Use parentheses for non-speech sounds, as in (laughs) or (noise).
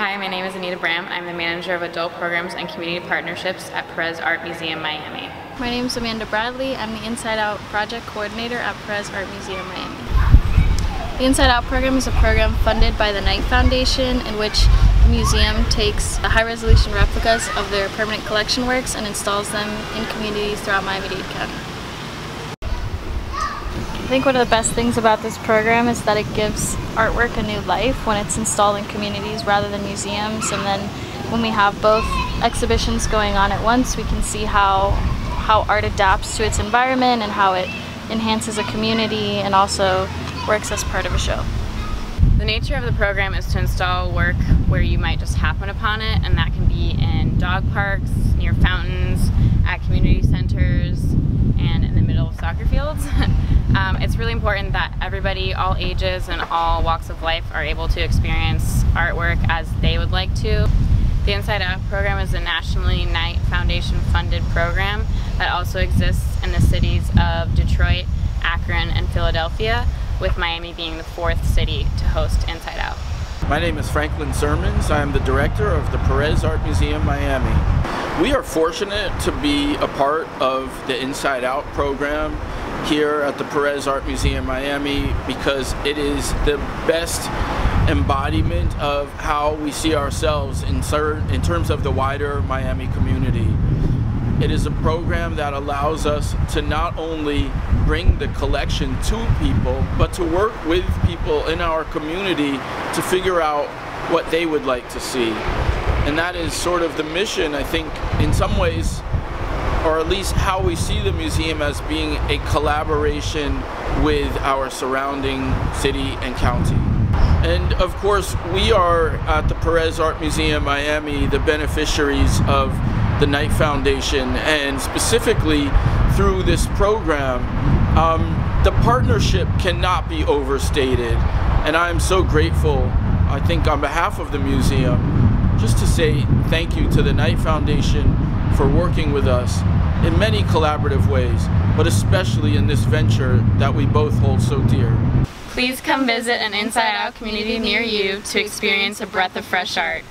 Hi, my name is Anita Bram. I'm the manager of adult programs and community partnerships at Perez Art Museum Miami. My name is Amanda Bradley. I'm the Inside Out project coordinator at Perez Art Museum Miami. The Inside Out program is a program funded by the Knight Foundation in which the museum takes high resolution replicas of their permanent collection works and installs them in communities throughout Miami-Dade County. I think one of the best things about this program is that it gives artwork a new life when it's installed in communities rather than museums and then when we have both exhibitions going on at once we can see how how art adapts to its environment and how it enhances a community and also works as part of a show. The nature of the program is to install work where you might just happen upon it and that can be in dog parks, near fountains, at community centers, and in the middle of soccer fields. (laughs) Um, it's really important that everybody, all ages and all walks of life are able to experience artwork as they would like to. The Inside Out program is a nationally Knight Foundation funded program that also exists in the cities of Detroit, Akron, and Philadelphia, with Miami being the fourth city to host Inside Out. My name is Franklin Sirmans. I am the director of the Perez Art Museum Miami. We are fortunate to be a part of the Inside Out program here at the Perez Art Museum Miami because it is the best embodiment of how we see ourselves in, in terms of the wider Miami community. It is a program that allows us to not only bring the collection to people, but to work with people in our community to figure out what they would like to see. And that is sort of the mission, I think, in some ways, or at least how we see the museum as being a collaboration with our surrounding city and county. And of course, we are at the Perez Art Museum Miami the beneficiaries of the Knight Foundation and specifically through this program. Um, the partnership cannot be overstated and I am so grateful, I think on behalf of the museum, just to say thank you to the Knight Foundation for working with us in many collaborative ways, but especially in this venture that we both hold so dear. Please come visit an Inside Out community near you to experience a breath of fresh art.